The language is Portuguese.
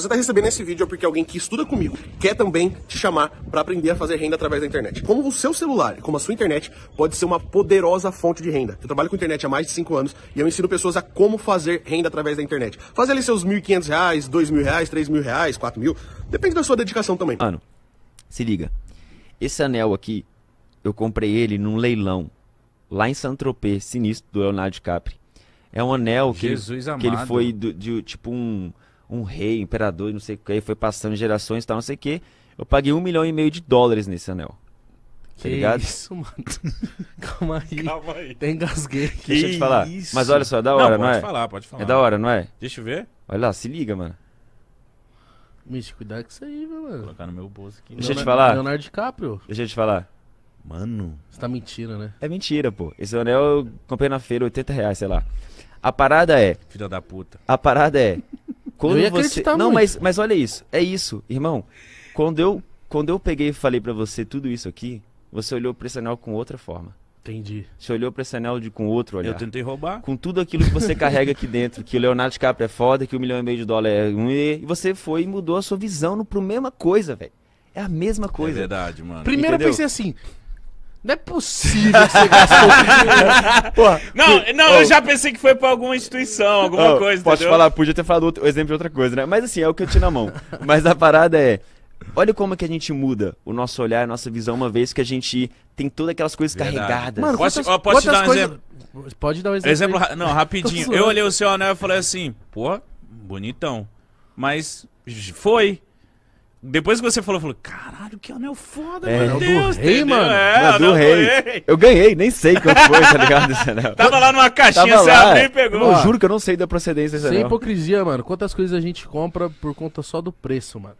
você tá recebendo esse vídeo é porque alguém que estuda comigo quer também te chamar para aprender a fazer renda através da internet. Como o seu celular, como a sua internet, pode ser uma poderosa fonte de renda. Eu trabalho com internet há mais de 5 anos e eu ensino pessoas a como fazer renda através da internet. Fazer ali seus 1.500 reais, 2.000 reais, 3.000 reais, 4.000. Depende da sua dedicação também. Mano, se liga. Esse anel aqui, eu comprei ele num leilão lá em Saint-Tropez, sinistro, do Leonardo DiCaprio. É um anel que, ele, Jesus que ele amado. foi do- de, tipo um, um rei, imperador, não sei o que, foi passando gerações e tal, não sei o que. Eu paguei um milhão e meio de dólares nesse anel. Tá Que ligado? isso, mano. Calma aí. Calma aí. Até engasguei. Deixa eu te falar. isso? Mas olha só, é da hora, não, pode é? falar, pode falar. É da hora, não é? Deixa eu ver. Olha lá, se liga, mano. Mixe, cuidado com isso aí, meu Vou mano. colocar no meu bolso aqui. Deixa eu te falar. Leonardo DiCaprio. Deixa eu te falar. Mano. Você tá mentindo, né? É mentira, pô. Esse anel eu comprei na feira, 80 reais, sei lá. A parada é, Filha da puta. a parada é. Quando Eu ia você. acreditar Não, muito. mas, mas olha isso. É isso, irmão. Quando eu, quando eu peguei e falei pra você tudo isso aqui, você olhou pra esse anel com outra forma. Entendi. Você olhou pra esse anel de, com outro olhar. Eu tentei roubar. Com tudo aquilo que você carrega aqui dentro, que o Leonardo DiCaprio é foda, que o milhão e meio de dólar é um e, você foi e mudou a sua visão no, pro mesma coisa, velho. É a mesma É coisa. verdade, mano. Primeiro Entendeu? eu pensei assim. Não é possível que você gastou. Porra, Não, não, Oh. eu já pensei que foi pra alguma instituição, alguma Ó, coisa, Posso entendeu? falar, podia ter falado outro, o exemplo de outra coisa, né? Mas assim, é o que eu tinha na mão. Mas a parada é. Olha como é que a gente muda o nosso olhar, a nossa visão, uma vez que a gente tem todas aquelas coisas Verdade. carregadas. Mano, Posso- quantas, posso te dar um coisas... Pode dar um exemplo. Exemplo, ra- não, rapidinho. Eu olhei o seu anel e falei assim, pô, bonitão. Mas foi. Depois que você falou, eu falei, caralho, que anel foda, É. meu Anel do Deus. rei, entendeu? mano. É, Não, do anel rei. Eu ganhei, nem sei quanto foi, tá ligado? Esse anel. Tava lá numa caixinha, Tava você lá. abriu e pegou. Eu juro que eu não sei da procedência desse Sem anel. hipocrisia, mano. Quantas coisas a gente compra por conta só do preço, mano?